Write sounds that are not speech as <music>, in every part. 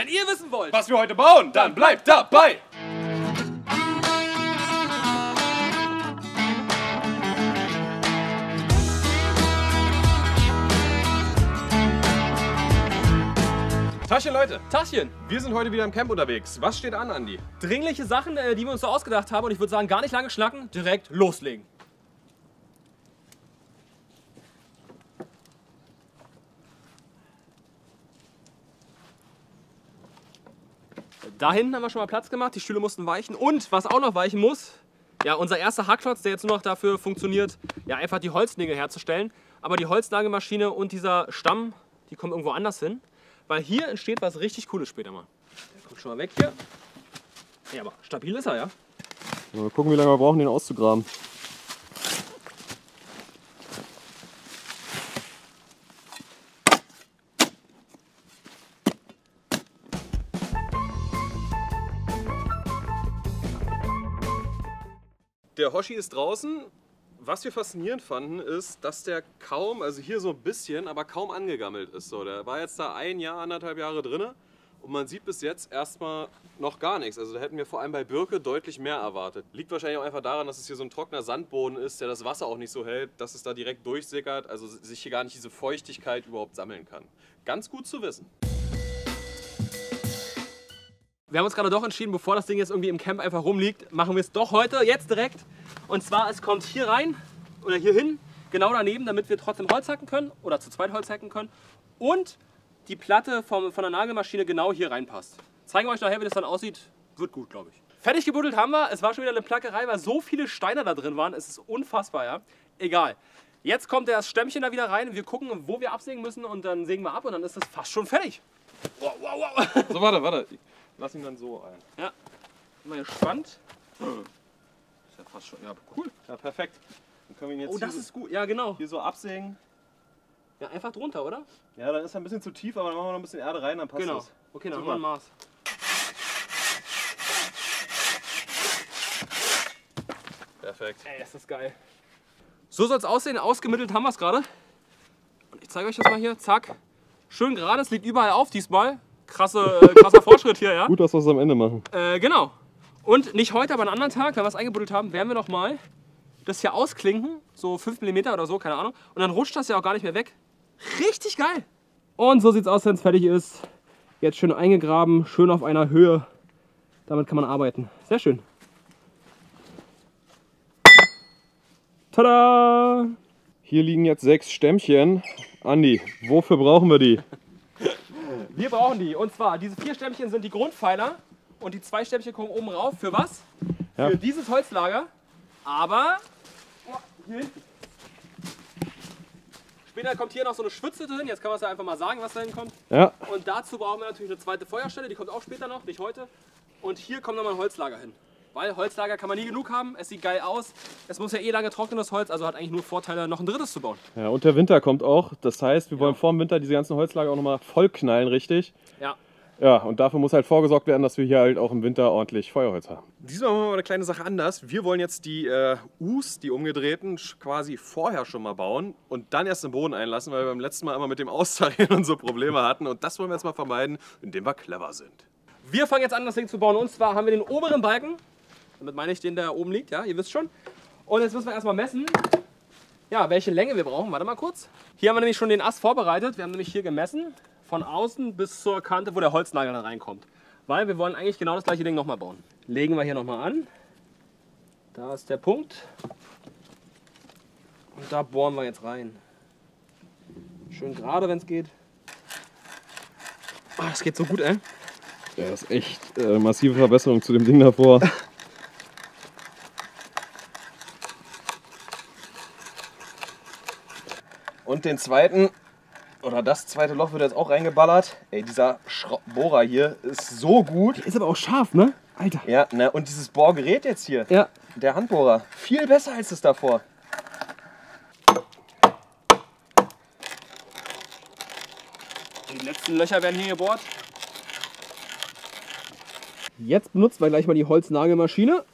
Wenn ihr wissen wollt, Was wir heute bauen, dann bleibt dabei! Taschen Leute, Taschen, wir sind heute wieder im Camp unterwegs. Was steht an, Andi? dringliche Sachen, äh, die wir uns so ausgedacht haben und ich würde sagen, gar nicht lange schnacken, direkt loslegen. Da hinten haben wir schon mal Platz gemacht, die Stühle mussten weichen und was auch noch weichen muss, ja, unser erster Hackklotz, der jetzt nur noch dafür funktioniert, ja, einfach die Holznägel herzustellen. Aber die Holznagelmaschine und dieser Stamm, die kommen irgendwo anders hin, weil hier entsteht was richtig Cooles später mal. Der kommt schon mal weg hier. Ja, aber stabil ist er, ja. Mal gucken, wie lange wir brauchen, den auszugraben. Der Hoshi ist draußen. Was wir faszinierend fanden, ist, dass der kaum, also hier so ein bisschen, aber kaum angegammelt ist. So, der war jetzt da ein Jahr, anderthalb Jahre drin und man sieht bis jetzt erstmal noch gar nichts. Also da hätten wir vor allem bei Birke deutlich mehr erwartet. Liegt wahrscheinlich auch einfach daran, dass es hier so ein trockener Sandboden ist, der das Wasser auch nicht so hält, dass es da direkt durchsickert, also sich hier gar nicht diese Feuchtigkeit überhaupt sammeln kann. Ganz gut zu wissen. Wir haben uns gerade doch entschieden, bevor das Ding jetzt irgendwie im Camp einfach rumliegt, machen wir es doch heute, jetzt direkt. Und zwar, es kommt hier rein oder hier hin, genau daneben, damit wir trotzdem Holz hacken können oder zu zweit Holz hacken können. Und die Platte vom, von der Nagelmaschine genau hier reinpasst. Zeigen wir euch nachher, wie das dann aussieht. Wird gut, glaube ich. Fertig gebuddelt haben wir. Es war schon wieder eine Plackerei, weil so viele Steine da drin waren. Es ist unfassbar, ja. Egal. Jetzt kommt das Stämmchen da wieder rein. Wir gucken, wo wir absägen müssen und dann sägen wir ab und dann ist das fast schon fertig. Wow, wow, wow. So, warte, warte. Lass ihn dann so ein. Ja, bin mal gespannt. Ist ja fast schon, ja, cool. Ja, perfekt. Dann können wir ihn jetzt Oh, hier, das so- ist gut. Ja, genau. hier so absägen. Ja, einfach drunter, oder? Ja, dann ist er ein bisschen zu tief, aber dann machen wir noch ein bisschen Erde rein, dann passt Genau. das. Okay, dann haben Super. wir ein Maß. Perfekt. Ey, ist das geil. So soll es aussehen. Ausgemittelt haben wir es gerade. Und ich zeige euch das mal hier. Zack. Schön gerade. Es liegt überall auf diesmal. Krasse, äh, krasser Fortschritt hier, ja. Gut, dass wir es am Ende machen. Äh, genau. Und nicht heute, aber einen anderen Tag, wenn wir es eingebuddelt haben, werden wir noch mal das hier ausklinken. So 5 mm oder so, keine Ahnung. Und dann rutscht das ja auch gar nicht mehr weg. Richtig geil. Und so sieht es aus, wenn es fertig ist. Jetzt schön eingegraben, schön auf einer Höhe. Damit kann man arbeiten. Sehr schön. Tada! Hier liegen jetzt sechs Stämmchen. Andi, wofür brauchen wir die? Wir brauchen die. Und zwar, diese vier Stämmchen sind die Grundpfeiler. Und die zwei Stämmchen kommen oben rauf. Für was? Ja. Für dieses Holzlager. Aber. Oh, hier hinten. Später kommt hier noch so eine Schwitze drin. Jetzt kann man es ja einfach mal sagen, was da hinkommt. Ja, Und dazu brauchen wir natürlich eine zweite Feuerstelle. Die kommt auch später noch, nicht heute. Und hier kommt nochmal ein Holzlager hin. Weil Holzlager kann man nie genug haben. Es sieht geil aus. Es muss ja eh lange trocknen, das Holz. Also hat eigentlich nur Vorteile, noch ein drittes zu bauen. ja, und der Winter kommt auch. Das heißt, wir wollen vor dem Winter diese ganzen Holzlager auch nochmal vollknallen, richtig? Ja. Ja, und dafür muss halt vorgesorgt werden, dass wir hier halt auch im Winter ordentlich Feuerholz haben. Diesmal machen wir mal eine kleine Sache anders. Wir wollen jetzt die äh, Us, die umgedrehten, quasi vorher schon mal bauen und dann erst im Boden einlassen, weil wir beim letzten Mal immer mit dem Austarieren <laughs> und so Probleme hatten. Und das wollen wir jetzt mal vermeiden, indem wir clever sind. Wir fangen jetzt an, das Ding zu bauen. Und zwar haben wir den oberen Balken. Damit meine ich den, der oben liegt, ja, ihr wisst schon. Und jetzt müssen wir erstmal messen, ja, welche Länge wir brauchen. Warte mal kurz. Hier haben wir nämlich schon den Ast vorbereitet. Wir haben nämlich hier gemessen, von außen bis zur Kante, wo der Holznagel dann reinkommt. Weil wir wollen eigentlich genau das gleiche Ding nochmal bauen. Legen wir hier nochmal an. Da ist der Punkt. Und da bohren wir jetzt rein. Schön gerade, wenn es geht. Ah, das geht so gut, ey. Ja, das ist echt äh, massive Verbesserung zu dem Ding davor. <laughs> Und den zweiten, oder das zweite Loch wird jetzt auch reingeballert. Ey, dieser Schra Bohrer hier ist so gut. Ist aber auch scharf, ne? Alter. Ja, ne, und dieses Bohrgerät jetzt hier, Ja, der Handbohrer, viel besser als das davor. Die letzten Löcher werden hier gebohrt. Jetzt benutzen wir gleich mal die Holznagelmaschine.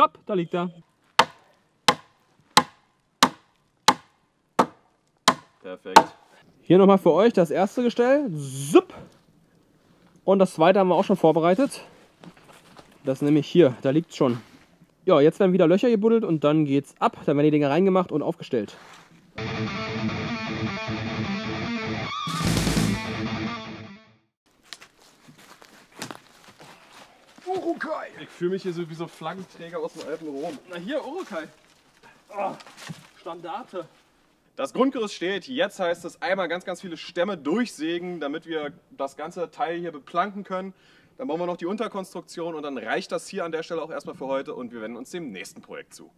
Stopp, da liegt er. Perfekt. Hier nochmal für euch das erste Gestell. Zup. Und das zweite haben wir auch schon vorbereitet. Das ist nämlich hier, da liegt schon. Ja, jetzt werden wieder Löcher gebuddelt und dann geht's ab. Dann werden die Dinger reingemacht und aufgestellt. Urukai! Ich fühle mich hier so wie so Flaggenträger aus dem alten Rom. Na hier, Urukai. Oh, Standarte. Das Grundgerüst steht. Jetzt heißt es einmal ganz, ganz viele Stämme durchsägen, damit wir das ganze Teil hier beplanken können. Dann bauen wir noch die Unterkonstruktion und dann reicht das hier an der Stelle auch erstmal für heute und wir wenden uns dem nächsten Projekt zu.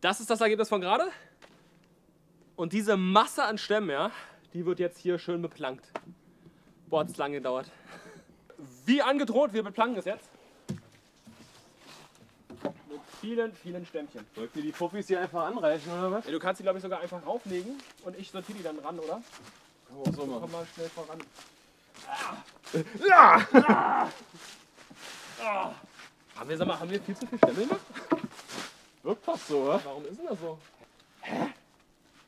Das ist das Ergebnis von gerade. Und diese Masse an Stämmen, ja, die wird jetzt hier schön beplankt. Boah, hat es lange gedauert. Wie angedroht, wir beplanken es jetzt. Mit vielen, vielen Stämmchen. Soll ich dir die Puffis hier einfach anreichen oder was? Ja, du kannst die, glaube ich, sogar einfach rauflegen und ich sortiere die dann ran, oder? Oh, so Komm machen. mal schnell voran. Ja! Ah. Haben wir, sag mal, haben wir viel zu viel Stämme gemacht? Wirkt fast so, oder? Warum ist denn das so? Hä?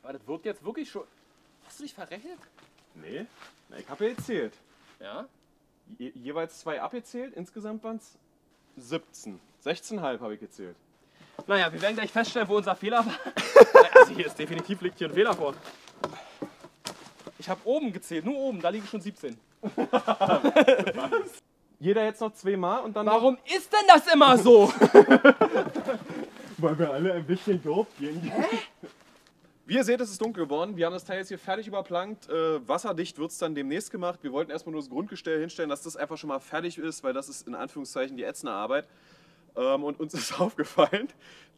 Aber das wirkt jetzt wirklich schon. Hast du dich verrechnet? Nee, Na, ich habe ja gezählt. Ja. Je jeweils zwei abgezählt, insgesamt waren es 17. 16,5 habe ich gezählt. Naja, wir werden gleich feststellen, wo unser Fehler war. <laughs> also hier ist definitiv liegt hier ein Fehler vor. Ich habe oben gezählt, nur oben, da liegen schon 17. <laughs> Jeder jetzt noch zweimal und dann Warum ist denn das immer so? <laughs> Weil wir alle ein bisschen doof gehen. Wie ihr seht, es ist dunkel geworden. Wir haben das Teil jetzt hier fertig überplankt. Äh, wasserdicht wird es dann demnächst gemacht. Wir wollten erstmal nur das Grundgestell hinstellen, dass das einfach schon mal fertig ist, weil das ist in Anführungszeichen die ätzende Arbeit. Ähm, und uns <laughs> ist aufgefallen,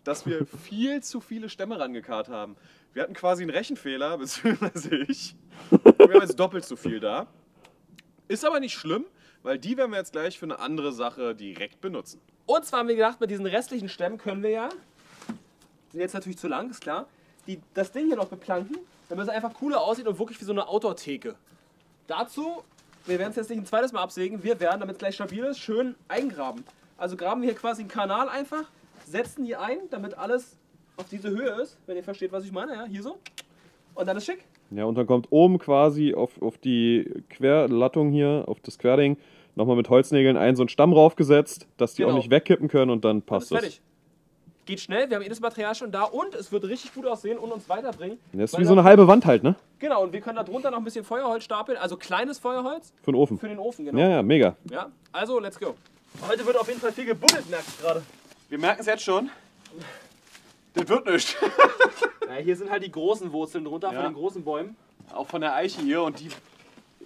dass wir viel zu viele Stämme rangekarrt haben. Wir hatten quasi einen Rechenfehler, <laughs> beziehungsweise ich. Und wir haben jetzt doppelt so viel da. Ist aber nicht schlimm, weil die werden wir jetzt gleich für eine andere Sache direkt benutzen. Und zwar haben wir gedacht, mit diesen restlichen Stämmen können wir ja, sind jetzt natürlich zu lang, ist klar, die, das Ding hier noch beplanken, damit es einfach cooler aussieht und wirklich wie so eine Outdoor-Theke. Dazu, wir werden es jetzt nicht ein zweites Mal absägen, wir werden, damit es gleich stabil ist, schön eingraben. Also graben wir hier quasi einen Kanal einfach, setzen hier ein, damit alles auf diese Höhe ist, wenn ihr versteht, was ich meine, ja, hier so. Und dann ist schick. Ja, und dann kommt oben quasi auf, auf die Querlattung hier, auf das Querding, nochmal mit Holznägeln ein so ein Stamm raufgesetzt, dass die Genau. auch nicht wegkippen können und dann Dann passt ist das. fertig. Geht schnell, wir haben jedes Material schon da und es wird richtig gut aussehen und uns weiterbringen. Das ist wie so eine halbe Wand halt, ne? Genau, und wir können da drunter noch ein bisschen Feuerholz stapeln, also kleines Feuerholz Für den Ofen. für den Ofen, genau. Ja, ja, mega. Ja, also let's go. Heute wird auf jeden Fall viel gebuddelt, merke ich gerade. Wir merken es jetzt schon. Das wird nicht. <laughs> Ja, hier sind halt die großen Wurzeln drunter Ja. von den großen Bäumen. Auch von der Eiche hier und die,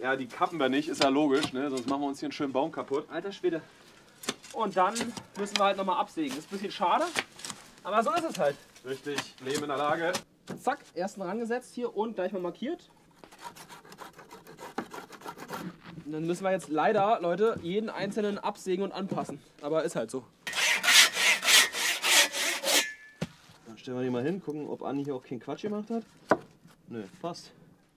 ja, die kappen wir nicht, ist ja logisch, ne? sonst machen wir uns hier einen schönen Baum kaputt. Alter Schwede. Und dann müssen wir halt nochmal absägen. Das ist ein bisschen schade, aber so ist es halt. Richtig, Leben in der Lage. Zack, ersten rangesetzt hier und gleich mal markiert. Und dann müssen wir jetzt leider, Leute, jeden einzelnen absägen und anpassen. Aber ist halt so. Dann stellen wir die mal hin, gucken, ob Anni hier auch keinen Quatsch gemacht hat. Nö, passt.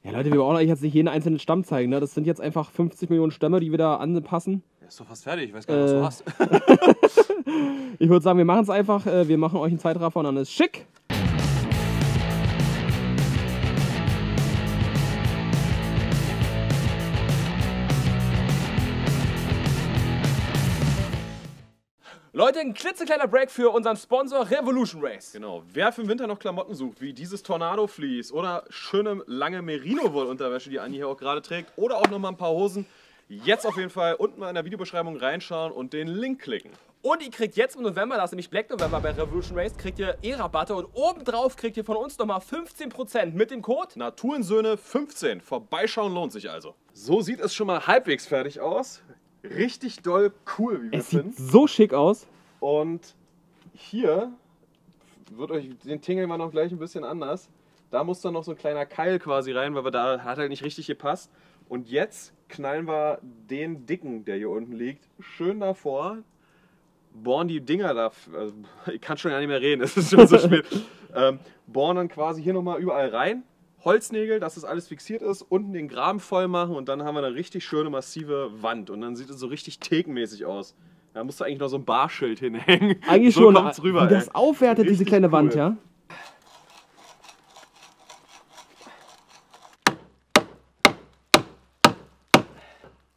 Ja, Leute, wir brauchen euch jetzt nicht jeden einzelnen Stamm zeigen. Ne? Das sind jetzt einfach 50 Millionen Stämme, die wir da anpassen. Ja, ist doch fast fertig, ich weiß gar nicht, Äh. was du hast. <laughs> Ich würde sagen, wir machen es einfach. Äh, Wir machen euch einen Zeitraffer und dann ist schick. Leute, ein klitzekleiner Break für unseren Sponsor Revolution Race. Genau, wer für den Winter noch Klamotten sucht, wie dieses Tornado Fleece oder schöne lange Merino-Woll-Unterwäsche, die Anni hier auch gerade trägt, oder auch nochmal ein paar Hosen, jetzt auf jeden Fall unten mal in der Videobeschreibung reinschauen und den Link klicken. Und ihr kriegt jetzt im November, das ist nämlich Black November bei Revolution Race, kriegt ihr E-Rabatte und obendrauf kriegt ihr von uns nochmal 15% mit dem Code. Naturensöhne 15. Vorbeischauen lohnt sich also. So sieht es schon mal halbwegs fertig aus. Richtig doll cool, wie wir Es sieht finden. so schick aus. Und hier wird euch den Tingeln wir noch gleich ein bisschen anders. Da muss dann noch so ein kleiner Keil quasi rein, weil wir da hat halt nicht richtig gepasst. Und jetzt knallen wir den dicken, der hier unten liegt, schön davor. Bohren die Dinger da, also, <laughs> ich kann schon gar nicht mehr reden, <laughs> es ist schon so spät. ähm, bohren dann quasi hier nochmal überall rein. Holznägel, dass das alles fixiert ist, unten den Graben voll machen und dann haben wir eine richtig schöne massive Wand und dann sieht es so richtig thekenmäßig aus. Da musst du eigentlich noch so ein Barschild hinhängen. Eigentlich <laughs> so schon. kommt's rüber, das ey. aufwertet, diese Richtig kleine cool. Wand, ja?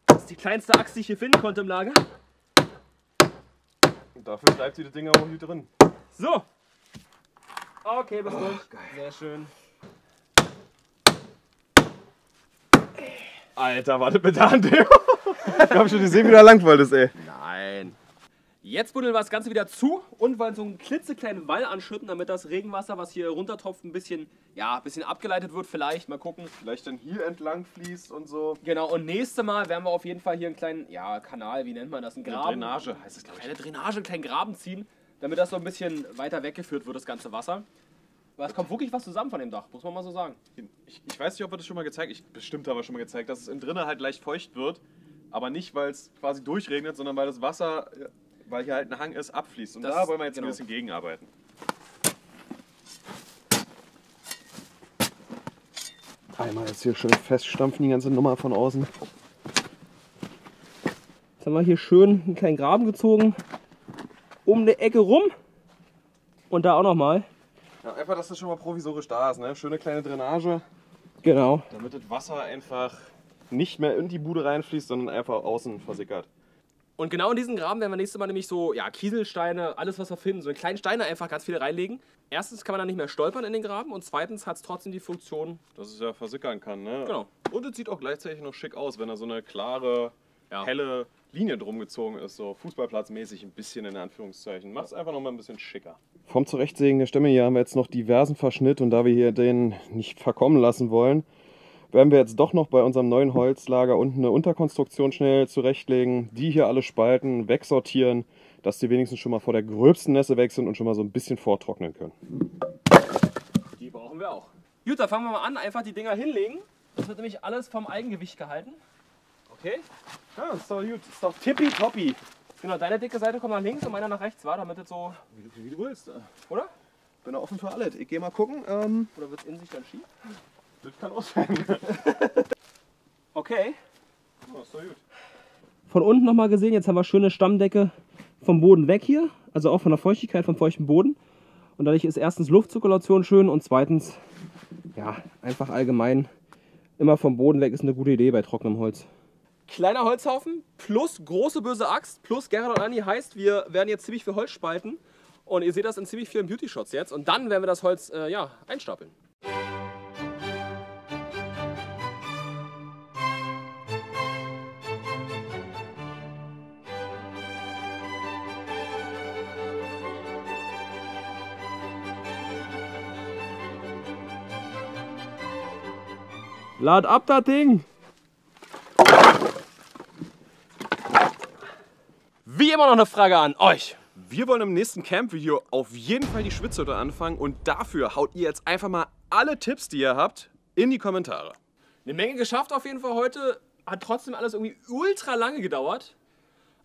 Das ist die kleinste Axt, die ich hier finden konnte im Lager. Dafür bleibt die Dinger auch hier drin. So. Okay, bis durch. Sehr schön. Alter, warte bitte an. Ich hab schon gesehen, wie du lang wolltest, ey. Jetzt buddeln wir das Ganze wieder zu und wollen so einen klitzekleinen Wall anschütten, damit das Regenwasser, was hier runtertropft, ein bisschen, ja, ein bisschen abgeleitet wird. Vielleicht, mal gucken. Vielleicht dann hier entlang fließt und so. Genau, und nächste Mal werden wir auf jeden Fall hier einen kleinen, ja, Kanal, wie nennt man das? Eine Graben. Drainage heißt es, glaube ich. Eine Drainage, einen kleinen Graben ziehen, damit das so ein bisschen weiter weggeführt wird, das ganze Wasser. Aber es kommt wirklich was zusammen von dem Dach, muss man mal so sagen. Ich, ich weiß nicht, ob wir das schon mal gezeigt ich Bestimmt haben wir schon mal gezeigt, dass es innen drinnen halt leicht feucht wird. Aber nicht, weil es quasi durchregnet, sondern weil das Wasser, äh, weil hier halt ein Hang ist, abfließt. Und Das- da wollen wir jetzt genau. ein bisschen gegenarbeiten. Einmal jetzt hier schön feststampfen, die ganze Nummer von außen. Jetzt haben wir hier schön einen kleinen Graben gezogen, um eine Ecke rum und da auch nochmal. Ja, einfach, dass das schon mal provisorisch da ist. Ne? Schöne kleine Drainage, Genau. damit das Wasser einfach nicht mehr in die Bude reinfließt, sondern einfach außen versickert. Und genau in diesen Graben werden wir nächstes Mal nämlich so, ja, Kieselsteine, alles was wir finden, so kleine Steine einfach ganz viele reinlegen. Erstens kann man dann nicht mehr stolpern in den Graben und zweitens hat es trotzdem die Funktion, Dass es ja versickern kann. Ne? Genau. Und es sieht auch gleichzeitig noch schick aus, wenn da so eine klare, Ja. helle Linie drum gezogen ist. So fußballplatzmäßig ein bisschen in Anführungszeichen. Macht es einfach noch mal ein bisschen schicker. Vom Zurechtsägen der Stämme hier haben wir jetzt noch diversen Verschnitt und da wir hier den nicht verkommen lassen wollen, werden wir jetzt doch noch bei unserem neuen Holzlager unten eine Unterkonstruktion schnell zurechtlegen, die hier alle Spalten wegsortieren, dass die wenigstens schon mal vor der gröbsten Nässe weg sind und schon mal so ein bisschen vortrocknen können. die brauchen wir auch. Gut, dann fangen wir mal an, einfach die Dinger hinlegen. Das wird nämlich alles vom Eigengewicht gehalten. Okay? Ja, ist doch gut. Ist doch tippitoppi. Genau, deine dicke Seite kommt nach links und meiner nach rechts, war, damit es so, Wie, wie du willst. oder? Bin da offen für alles. Ich geh mal gucken. Ähm, Oder wird es in sich dann schief? Das kann auch sein. <laughs> Okay. Ja, ist doch gut. Von unten nochmal gesehen, jetzt haben wir schöne Stammdecke vom Boden weg hier, also auch von der Feuchtigkeit, vom feuchten Boden. Und dadurch ist erstens Luftzirkulation schön und zweitens, ja, einfach allgemein immer vom Boden weg ist eine gute Idee bei trockenem Holz. Kleiner Holzhaufen plus große böse Axt plus Gerhard und Anni heißt, wir werden jetzt ziemlich viel Holz spalten. Und ihr seht das in ziemlich vielen Beauty-Shots jetzt. Und dann werden wir das Holz äh, ja, einstapeln. Lad ab das Ding! Wie immer noch eine Frage an euch. Wir wollen im nächsten Camp-Video auf jeden Fall die Schwitzhütte anfangen und dafür haut ihr jetzt einfach mal alle Tipps, die ihr habt, in die Kommentare. Eine Menge geschafft auf jeden Fall heute. Hat trotzdem alles irgendwie ultra lange gedauert.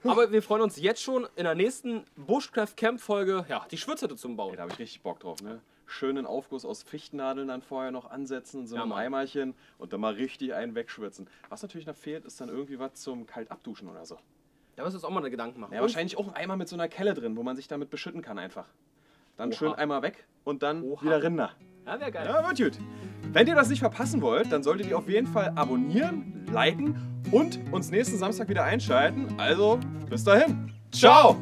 Aber wir freuen uns jetzt schon in der nächsten Bushcraft Camp Folge, ja, die Schwitzhütte zum Ey, Bauen. da habe ich richtig Bock drauf, ne? Schönen Aufguss aus Fichtennadeln dann vorher noch ansetzen, in so Ja, einem. Eimerchen und dann mal richtig einen wegschwitzen. Was natürlich noch fehlt, ist dann irgendwie was zum Kaltabduschen oder so. Da wir uns auch mal eine Gedanken machen. Ja, wahrscheinlich auch ein Eimer mit so einer Kelle drin, wo man sich damit beschütten kann einfach. Dann Oha. schön einmal weg und dann Oha. wieder Rinder. Ja, wäre geil. Ja, wird gut. Wenn ihr das nicht verpassen wollt, dann solltet ihr auf jeden Fall abonnieren, liken und uns nächsten Samstag wieder einschalten. Also, bis dahin. Ciao!